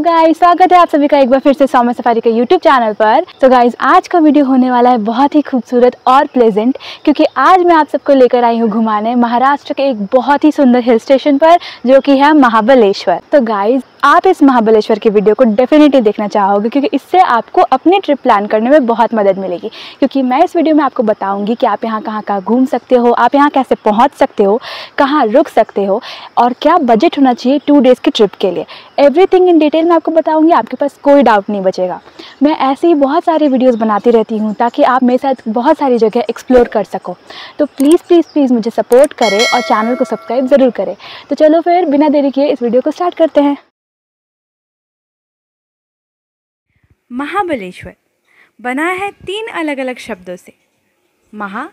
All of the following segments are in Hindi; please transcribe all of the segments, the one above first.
गाइस स्वागत है आप सभी का एक बार फिर से सौम्य सफारी के यूट्यूब चैनल पर। तो so गाइस आज का वीडियो होने वाला है बहुत ही खूबसूरत और प्लेजेंट क्योंकि आज मैं आप सबको लेकर आई हूँ घुमाने महाराष्ट्र के एक बहुत ही सुंदर हिल स्टेशन पर, जो कि है महाबलेश्वर। तो गाइस आप इस महाबलेश्वर की वीडियो को डेफिनेटली देखना चाहोगे, क्योंकि इससे आपको अपनी ट्रिप प्लान करने में बहुत मदद मिलेगी। क्योंकि मैं इस वीडियो में आपको बताऊँगी कि आप यहाँ कहाँ कहाँ घूम सकते हो, आप यहाँ कैसे पहुँच सकते हो, कहाँ रुक सकते हो, और क्या बजट होना चाहिए टू डेज़ की ट्रिप के लिए। एवरीथिंग इन डिटेल मैं आपको बताऊँगी, आपके पास कोई डाउट नहीं बचेगा। मैं ऐसे ही बहुत सारी वीडियोज़ बनाती रहती हूँ ताकि आप मेरे साथ बहुत सारी जगह एक्सप्लोर कर सको। तो प्लीज़ प्लीज़ प्लीज़ मुझे सपोर्ट करें और चैनल को सब्सक्राइब ज़रूर करें। तो चलो फिर बिना देरी किए इस वीडियो को स्टार्ट करते हैं। महाबलेश्वर। बना है तीन अलग अलग शब्दों से। महा,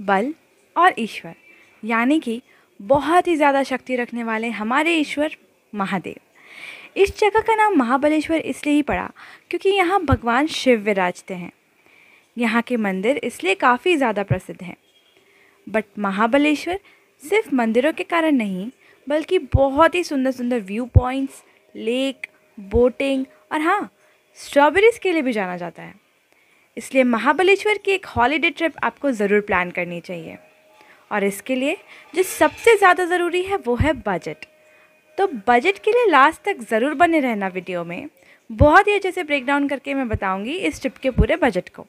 बल और ईश्वर। यानी कि बहुत ही ज़्यादा शक्ति रखने वाले हमारे ईश्वर महादेव। इस जगह का नाम महाबलेश्वर इसलिए ही पड़ा क्योंकि यहाँ भगवान शिव विराजते हैं। यहाँ के मंदिर इसलिए काफ़ी ज़्यादा प्रसिद्ध हैं। बट महाबलेश्वर सिर्फ़ मंदिरों के कारण नहीं, बल्कि बहुत ही सुंदर सुंदर व्यू पॉइंट्स लेक बोटिंग और हाँ स्ट्रॉबेरीज़ के लिए भी जाना जाता है। इसलिए महाबलेश्वर की एक हॉलीडे ट्रिप आपको ज़रूर प्लान करनी चाहिए। और इसके लिए जो सबसे ज़्यादा ज़रूरी है वो है बजट तो बजट के लिए लास्ट तक ज़रूर बने रहना वीडियो में। बहुत ही अच्छे से ब्रेक डाउन करके मैं बताऊँगी इस ट्रिप के पूरे बजट को।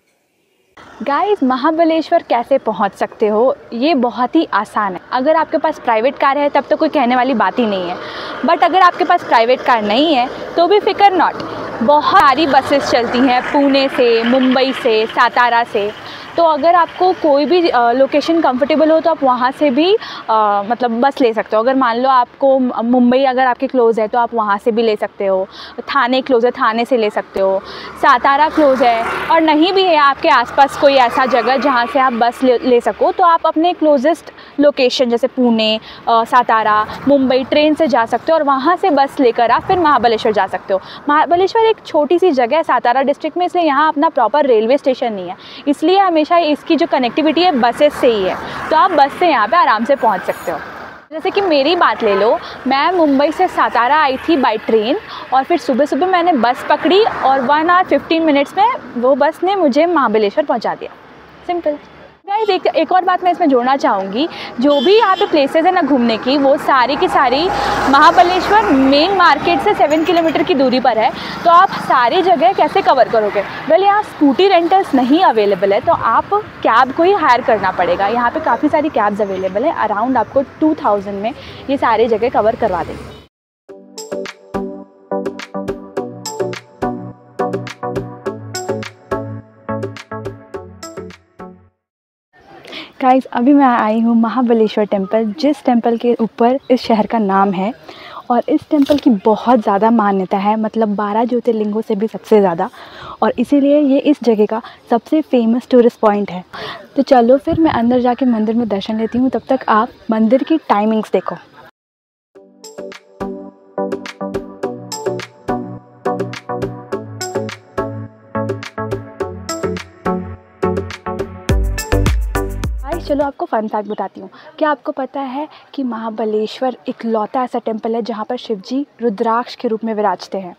गाइस महाबलेश्वर कैसे पहुँच सकते हो? ये बहुत ही आसान है। अगर आपके पास प्राइवेट कार है, तब तो कोई कहने वाली बात ही नहीं है। बट अगर आपके पास प्राइवेट कार नहीं है तो भी फ़िक्र नॉट बहुत सारी बसेस चलती हैं पुणे से, मुंबई से, सातारा से। तो अगर आपको कोई भी लोकेशन कंफर्टेबल हो तो आप वहाँ से भी आ, मतलब बस ले सकते हो। अगर मान लो आपको मुंबई अगर आपके क्लोज़ है तो आप वहाँ से भी ले सकते हो। थाने क्लोज़ है थाने से ले सकते हो। सातारा क्लोज़ है और नहीं भी है आपके आसपास कोई ऐसा जगह जहाँ से आप बस ले, ले सको तो आप अपने क्लोजेस्ट लोकेशन जैसे पुणे सातारा मुंबई ट्रेन से जा सकते हो और वहाँ से बस लेकर आप फिर महाबलेश्वर जा सकते हो। महाबलेश्वर एक छोटी सी जगह है सातारा डिस्ट्रिक्ट में इसलिए यहाँ अपना प्रॉपर रेलवे स्टेशन नहीं है। इसलिए हमेशा इसकी जो कनेक्टिविटी है बसेस से ही है। तो आप बस से यहाँ पर आराम से पहुँच सकते हो। जैसे कि मेरी बात ले लो, मैं मुंबई से सातारा आई थी बाई ट्रेन और फिर सुबह सुबह मैंने बस पकड़ी और वन आवर फिफ्टीन मिनट्स में वो बस ने मुझे महाबलेश्वर पहुँचा दिया। सिंपल गाइस एक एक और बात मैं इसमें जोड़ना चाहूँगी। जो भी यहाँ पे प्लेसेस है ना घूमने की, वो सारी की सारी महाबलेश्वर मेन मार्केट से सेवन किलोमीटर की दूरी पर है। तो आप सारी जगह कैसे कवर करोगे? वेल यहाँ स्कूटी रेंटल्स नहीं अवेलेबल है तो आप कैब को ही हायर करना पड़ेगा। यहाँ पे काफ़ी सारी कैब्स अवेलेबल है। अराउंड आपको टू में ये सारी जगह कवर करवा देंगे। गाइस अभी मैं आई हूँ महाबलेश्वर टेंपल जिस टेंपल के ऊपर इस शहर का नाम है और इस टेंपल की बहुत ज़्यादा मान्यता है मतलब बारह ज्योतिर्लिंगों से भी सबसे ज़्यादा और इसीलिए ये इस जगह का सबसे फ़ेमस टूरिस्ट पॉइंट है। तो चलो फिर मैं अंदर जाके मंदिर में दर्शन लेती हूँ, तब तक आप मंदिर की टाइमिंग्स देखो। चलो आपको फ़न फैक्ट बताती हूँ। क्या आपको पता है कि महाबलेश्वर इकलौता ऐसा टेंपल है जहाँ पर शिव जी रुद्राक्ष के रूप में विराजते हैं?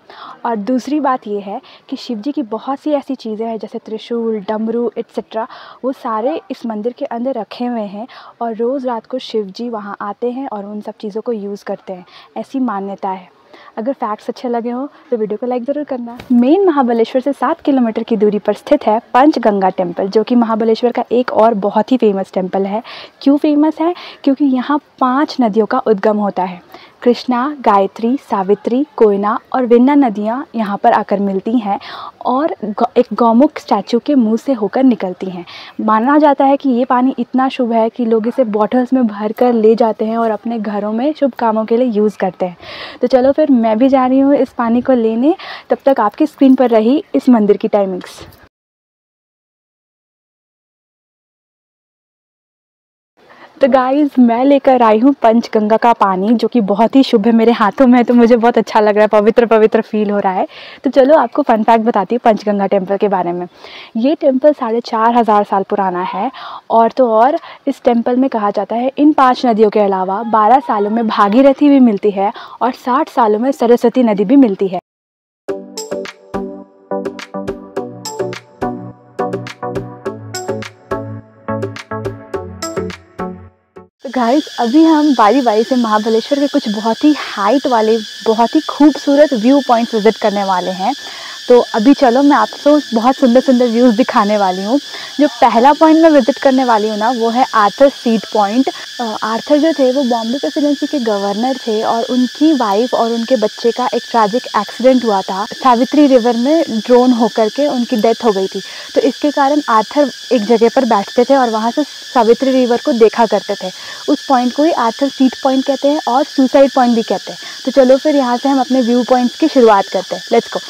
और दूसरी बात यह है कि शिव जी की बहुत सी ऐसी चीज़ें हैं, जैसे त्रिशूल, डमरू एट्सेट्रा वो सारे इस मंदिर के अंदर रखे हुए हैं और रोज़ रात को शिव जी वहाँ आते हैं और उन सब चीज़ों को यूज़ करते हैं। ऐसी मान्यता है। अगर फैक्ट्स अच्छे लगे हो तो वीडियो को लाइक ज़रूर करना। मेन महाबलेश्वर से सात किलोमीटर की दूरी पर स्थित है पंचगंगा टेंपल जो कि महाबलेश्वर का एक और बहुत ही फ़ेमस टेंपल है। क्यों फ़ेमस है? क्योंकि यहाँ पाँच नदियों का उद्गम होता है। कृष्णा, गायत्री, सावित्री, कोयना और विन्ना नदियाँ यहाँ पर आकर मिलती हैं और एक गौमुख स्टैचू के मुँह से होकर निकलती हैं। माना जाता है कि ये पानी इतना शुभ है कि लोग इसे बॉटल्स में भर कर ले जाते हैं और अपने घरों में शुभ कामों के लिए यूज़ करते हैं। तो चलो फिर मैं भी जा रही हूँ इस पानी को लेने। तब तक आपकी स्क्रीन पर रही इस मंदिर की टाइमिंग्स तो गाइस मैं लेकर आई हूँ पंचगंगा का पानी, जो कि बहुत ही शुभ है मेरे हाथों में तो मुझे बहुत अच्छा लग रहा है पवित्र पवित्र फील हो रहा है। तो चलो आपको फन फैक्ट बताती हूँ पंचगंगा टेंपल के बारे में। ये टेंपल साढ़े चार हज़ार साल पुराना है, और तो और इस टेंपल में कहा जाता है, इन पाँच नदियों के अलावा बारह सालों में भागीरथी भी मिलती है, और साठ सालों में सरस्वती नदी भी मिलती है। गाइस अभी हम बारी बारी से महाबलेश्वर के कुछ बहुत ही हाइट वाले, बहुत ही खूबसूरत व्यू पॉइंट्स विज़िट करने वाले हैं। तो अभी चलो, मैं आपको बहुत सुंदर सुंदर व्यूज़ दिखाने वाली हूँ। जो पहला पॉइंट मैं विज़िट करने वाली हूँ ना, वो है आर्थर सीट पॉइंट आर्थर जो थे, वो बॉम्बे प्रेसिडेंसी के गवर्नर थे और उनकी वाइफ और उनके बच्चे का एक ट्रैजिक एक्सीडेंट हुआ था। सावित्री रिवर में ड्रोन होकर के उनकी डेथ हो गई थी। तो इसके कारण आर्थर एक जगह पर बैठते थे और वहाँ से सावित्री रिवर को देखा करते थे। उस पॉइंट को ही आर्थर सीट पॉइंट कहते हैं और सुसाइड पॉइंट भी कहते हैं। तो चलो फिर यहाँ से हम अपने व्यू पॉइंट्स की शुरुआत करते हैं। लेट्स को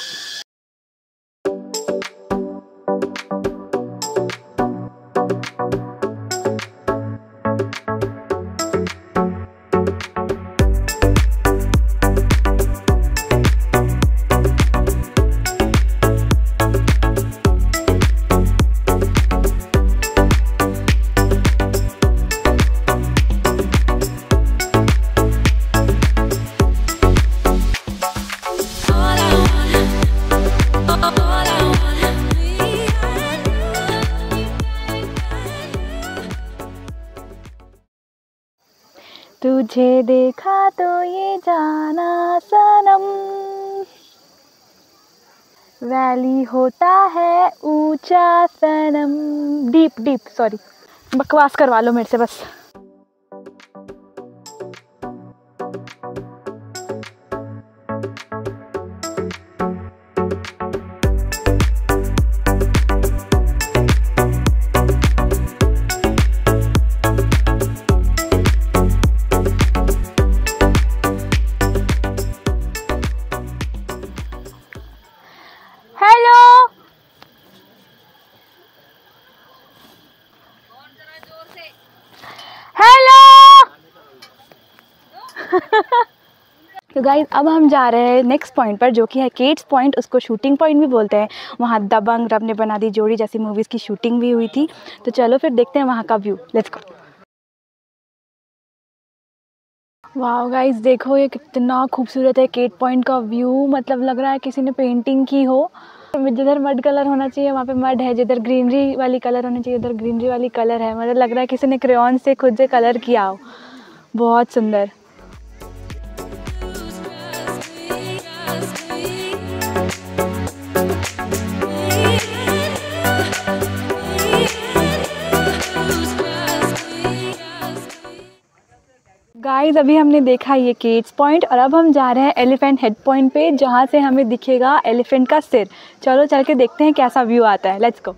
तुझे देखा तो ये जाना सनम। वैली होता है ऊँचा सनम। डीप डीप सॉरी बकवास करवा लो मेरे से बस। तो गाइज़ अब हम जा रहे हैं नेक्स्ट पॉइंट पर, जो कि है केट्स पॉइंट उसको शूटिंग पॉइंट भी बोलते हैं। वहाँ दबंग रब ने बना दी जोड़ी जैसी मूवीज़ की शूटिंग भी हुई थी। तो चलो फिर देखते हैं वहाँ का व्यू लेट्स गो वाह गाइस देखो ये कितना खूबसूरत है केट पॉइंट का व्यू मतलब लग रहा है किसी ने पेंटिंग की हो। जिधर मड कलर होना चाहिए, वहाँ पे मड है। जिधर ग्रीनरी वाली कलर होनी चाहिए, उधर ग्रीनरी वाली कलर है। मतलब लग रहा है किसी ने क्रेन से खुद से कलर किया हो। बहुत सुंदर। गाइस अभी हमने देखा ये केट्स पॉइंट और अब हम जा रहे हैं एलिफेंट हेड पॉइंट पे, जहाँ से हमें दिखेगा एलिफेंट का सिर। चलो चल के देखते हैं कैसा व्यू आता है। लेट्स गो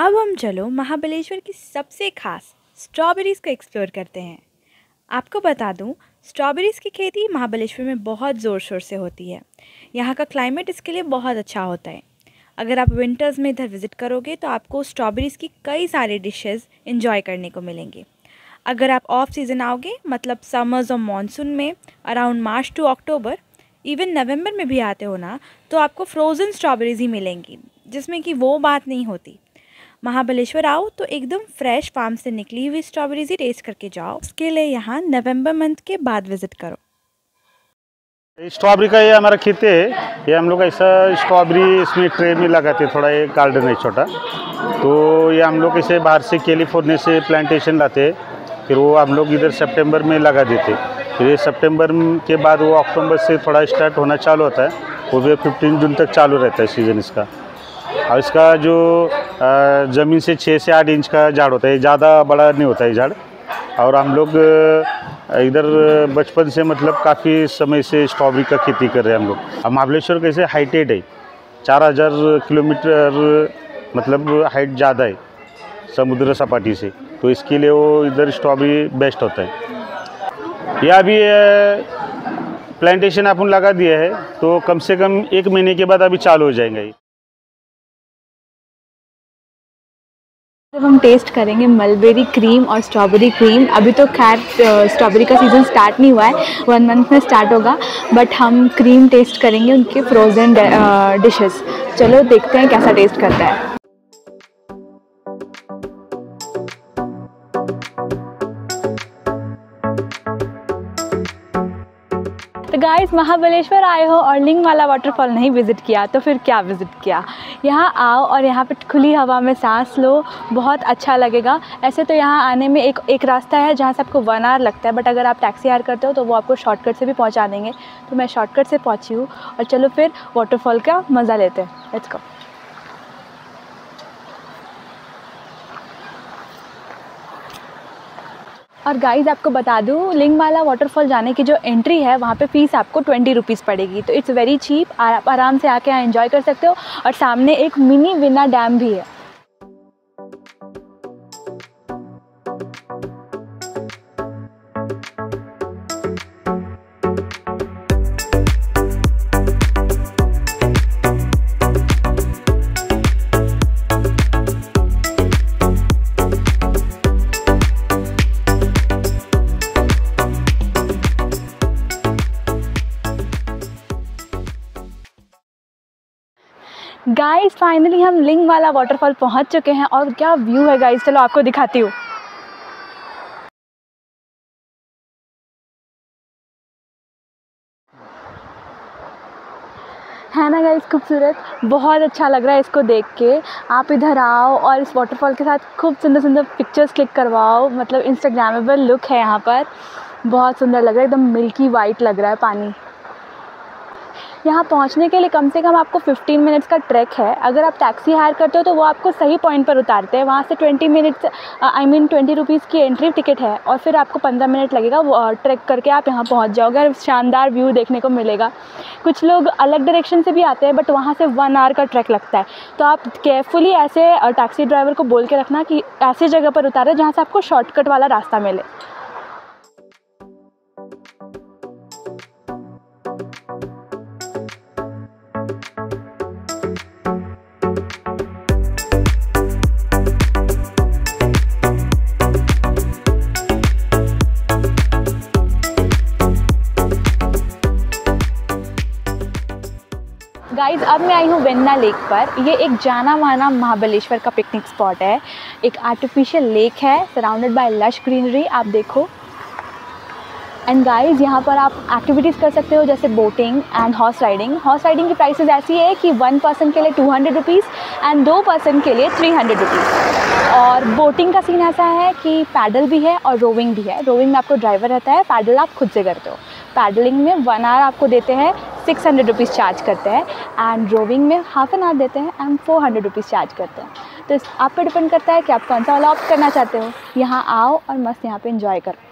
अब हम चलो महाबलेश्वर की सबसे खास स्ट्रॉबेरीज़ को एक्सप्लोर करते हैं। आपको बता दूँ, स्ट्रॉबेरीज़ की खेती महाबलेश्वर में बहुत ज़ोर शोर से होती है। यहाँ का क्लाइमेट इसके लिए बहुत अच्छा होता है। अगर आप विंटर्स में इधर विज़िट करोगे तो आपको स्ट्रॉबेरीज़ की कई सारे डिशेस इन्जॉय करने को मिलेंगे। अगर आप ऑफ़ सीज़न आओगे मतलब समर्स और मानसून में around March to October even November में भी आते हो ना तो आपको फ्रोज़न स्ट्रॉबेरीज़ ही मिलेंगी, जिसमें कि वो बात नहीं होती। महाबलेश्वर आओ तो एकदम फ्रेश फार्म से निकली हुई स्ट्रॉबेरीज ही टेस्ट करके जाओ। उसके लिए यहाँ नवंबर मंथ के बाद विज़िट करो। स्ट्रॉबेरी का ये हमारा खेती है। ये हम लोग ऐसा स्ट्रॉबेरी इसमें ट्रे में लगाते थोड़ा ये गार्डन है छोटा। तो ये हम लोग इसे बाहर से कैलिफ़ोर्निया से प्लांटेशन लाते हैं। फिर वो हम लोग इधर सितंबर में लगा देते फिर ये सितंबर के बाद वो अक्टूबर से थोड़ा स्टार्ट होना चालू होता है। वो भी फिफ्टीन जून तक चालू रहता है सीज़न इसका। और इसका जो ज़मीन से छः से आठ इंच का झाड़ होता है, ज़्यादा बड़ा नहीं होता है झाड़। और हम लोग इधर बचपन से मतलब काफ़ी समय से स्ट्रॉबेरी का खेती कर रहे हैं हम लोग। अब महाबलेश्वर कैसे हाइटेड है? चार हज़ार किलोमीटर मतलब हाइट ज़्यादा है, समुद्र सपाटी से। तो इसके लिए वो इधर स्ट्रॉबेरी बेस्ट होता है। यह अभी प्लांटेशन अपन लगा दिया है तो कम से कम एक महीने के बाद अभी चालू हो जाएँगे जब हम टेस्ट करेंगे मलबेरी क्रीम और स्ट्रॉबेरी क्रीम अभी तो खैर स्ट्रॉबेरी का सीज़न स्टार्ट नहीं हुआ है वन मंथ में स्टार्ट होगा बट हम क्रीम टेस्ट करेंगे उनके फ्रोज़न डिशेस चलो देखते हैं कैसा टेस्ट करता है। गाइस महाबलेश्वर आए हो और लिंग वाला वाटरफॉल नहीं विज़िट किया तो फिर क्या विज़िट किया? यहाँ आओ और यहाँ पर खुली हवा में सांस लो, बहुत अच्छा लगेगा। ऐसे तो यहाँ आने में एक एक रास्ता है जहाँ से आपको वन आवर लगता है बट अगर आप टैक्सी हायर करते हो तो वो आपको शॉर्टकट से भी पहुँचा देंगे। तो मैं शॉर्टकट से पहुँची हूँ और चलो फिर वाटरफॉल का मज़ा लेते हैं। लेट्स गो और गाइस आपको बता दूँ लिंगमाला वाटरफॉल जाने की जो एंट्री है, वहाँ पे फ़ीस आपको ट्वेंटी रुपीज़ पड़ेगी। तो इट्स वेरी चीप आप आराम से आके यहाँ एंजॉय कर सकते हो। और सामने एक मिनी विना डैम भी है। गाइस फाइनली हम लिंग वाला वाटरफॉल पहुँच चुके हैं और क्या व्यू है गाइस चलो आपको दिखाती हूँ। है ना गाइस खूबसूरत। बहुत अच्छा लग रहा है इसको देख के। आप इधर आओ और इस वाटरफॉल के साथ खूब सुंदर सुंदर पिक्चर्स क्लिक करवाओ। मतलब इंस्टाग्रामेबल लुक है यहाँ पर। बहुत सुंदर लग रहा है। एकदम मिल्की वाइट लग रहा है पानी। यहाँ पहुँचने के लिए कम से कम आपको 15 मिनट्स का ट्रैक है। अगर आप टैक्सी हायर करते हो तो वो आपको सही पॉइंट पर उतारते हैं। वहाँ से 20 मिनट्स आई मीन 20 रुपीज़ की एंट्री टिकट है और फिर आपको 15 मिनट लगेगा वो ट्रैक करके आप यहाँ पहुँच जाओगे और शानदार व्यू देखने को मिलेगा। कुछ लोग अलग डायरेक्शन से भी आते हैं बट वहाँ से वन आवर का ट्रैक लगता है। तो आप केयरफुली ऐसे टैक्सी ड्राइवर को बोल के रखना कि ऐसी जगह पर उतारे जहाँ से आपको शॉर्टकट वाला रास्ता मिले। अब मैं आई हूँ वेन्ना लेक पर। ये एक जाना माना महाबलेश्वर का पिकनिक स्पॉट है। एक आर्टिफिशियल लेक है सराउंडेड बाय लश ग्रीनरी आप देखो। एंड गाइस यहाँ पर आप एक्टिविटीज़ कर सकते हो, जैसे boating and horse riding horse riding की प्राइसेस ऐसी है कि वन पर्सन के लिए टू हंड्रेड रुपीज़ एंड दो पर्सन के लिए थ्री हंड्रेड रुपीज़ और बोटिंग का सीन ऐसा है कि पैडल भी है और रोविंग भी है। रोविंग में आपको ड्राइवर रहता है पैडल आप खुद से करते हो। पैडलिंग में वन आवर आपको देते हैं सिक्स हंड्रेड रुपीज़ चार्ज करते हैं एंड ड्रोविंग में हाफ़ एन आवर देते हैं and four hundred rupees charge करते हैं। तो इस, आप पर डिपेंड करता है कि आप कौन सा वाला ऑप्ट करना चाहते हो। यहाँ आओ और मस्त यहाँ पर इंजॉय करो।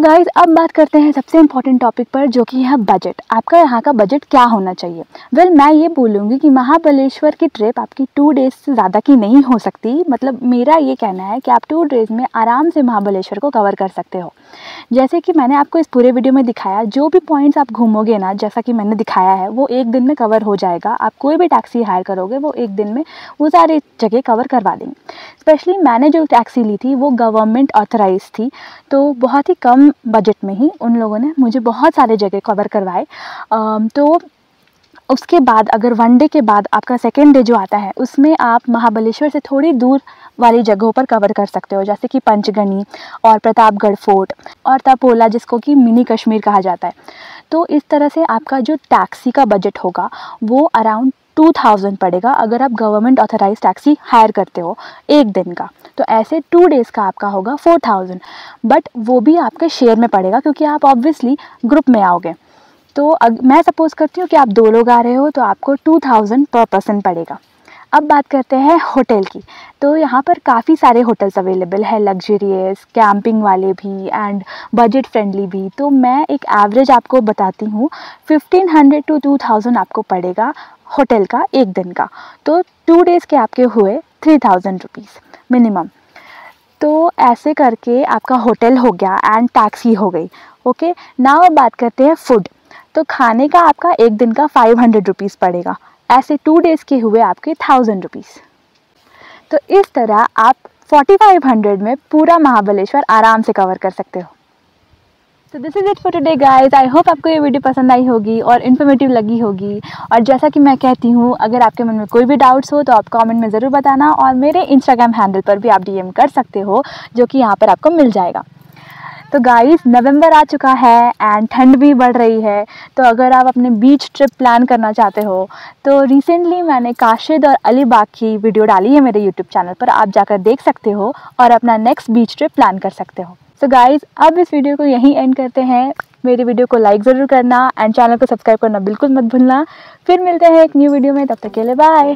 गाइज़ अब बात करते हैं सबसे इंपॉर्टेंट टॉपिक पर जो कि है बजट आपका यहाँ का बजट क्या होना चाहिए? वेल well, मैं ये बोलूँगी कि महाबलेश्वर की ट्रिप आपकी टू डेज़ से ज़्यादा की नहीं हो सकती. मतलब मेरा ये कहना है कि आप टू डेज़ में आराम से महाबलेश्वर को कवर कर सकते हो. जैसे कि मैंने आपको इस पूरे वीडियो में दिखाया जो भी पॉइंट्स आप घूमोगे ना जैसा कि मैंने दिखाया है वो एक दिन में कवर हो जाएगा. आप कोई भी टैक्सी हायर करोगे वो एक दिन में वो सारी जगह कवर करवा देंगे. स्पेशली मैंने जो टैक्सी ली थी वो गवर्नमेंट ऑथराइज थी. तो बहुत ही कम बजट में ही उन लोगों ने मुझे बहुत सारे जगह कवर करवाए। तो उसके बाद अगर वन डे के बाद आपका सेकेंड डे जो आता है, उसमें आप महाबलेश्वर से थोड़ी दूर वाली जगहों पर कवर कर सकते हो, जैसे कि पंचगनी और प्रतापगढ़ फोर्ट और तपोला जिसको कि मिनी कश्मीर कहा जाता है। तो इस तरह से आपका जो टैक्सी का बजट होगा, वो अराउंड टू थाउज़ेंड पड़ेगा अगर आप गवर्नमेंट ऑथराइज टैक्सी हायर करते हो एक दिन का। तो ऐसे टू डेज़ का आपका होगा फोर थाउज़ेंड बट वो भी आपके शेयर में पड़ेगा क्योंकि आप ऑब्वियसली ग्रुप में आओगे। तो अग, मैं सपोज़ करती हूँ कि आप दो लोग आ रहे हो तो आपको टू थाउज़ेंड पर पर्सन पड़ेगा। अब बात करते हैं होटल की। तो यहाँ पर काफ़ी सारे होटल्स अवेलेबल है, लग्जरियस, कैंपिंग वाले भी एंड बजट फ्रेंडली भी। तो मैं एक एवरेज आपको बताती हूँ fifteen hundred to two thousand आपको पड़ेगा होटल का एक दिन का। तो टू डेज़ के आपके हुए थ्री थाउज़ेंड रुपीज़ मिनिमम तो ऐसे करके आपका होटल हो गया एंड टैक्सी हो गई। ओके नाव बात करते हैं फ़ूड तो खाने का आपका एक दिन का फाइव हंड्रेड रुपीज़ पड़ेगा। ऐसे टू डेज़ के हुए आपके थाउज़ेंड रुपीज़ तो इस तरह आप फोर्टी फाइव हंड्रेड में पूरा महाबलेश्वर आराम से कवर कर सकते हो। तो this is it for today guys I hope आपको ये वीडियो पसंद आई होगी और इन्फॉर्मेटिव लगी होगी। और जैसा कि मैं कहती हूँ, अगर आपके मन में कोई भी डाउट्स हो तो आप कमेंट में ज़रूर बताना और मेरे इंस्टाग्राम हैंडल पर भी आप डीएम कर सकते हो, जो कि यहाँ पर आपको मिल जाएगा। तो गाइस नवंबर आ चुका है एंड ठंड भी बढ़ रही है। तो अगर आप अपने बीच ट्रिप प्लान करना चाहते हो तो रिसेंटली मैंने काशिद और अलीबाग की वीडियो डाली है मेरे यूट्यूब चैनल पर। आप जाकर देख सकते हो और अपना नेक्स्ट बीच ट्रिप प्लान कर सकते हो। सो so गाइज़ अब इस वीडियो को यहीं एंड करते हैं। मेरी वीडियो को लाइक ज़रूर करना एंड चैनल को सब्सक्राइब करना बिल्कुल मत भूलना। फिर मिलते हैं एक न्यू वीडियो में, तब तक के लिए बाय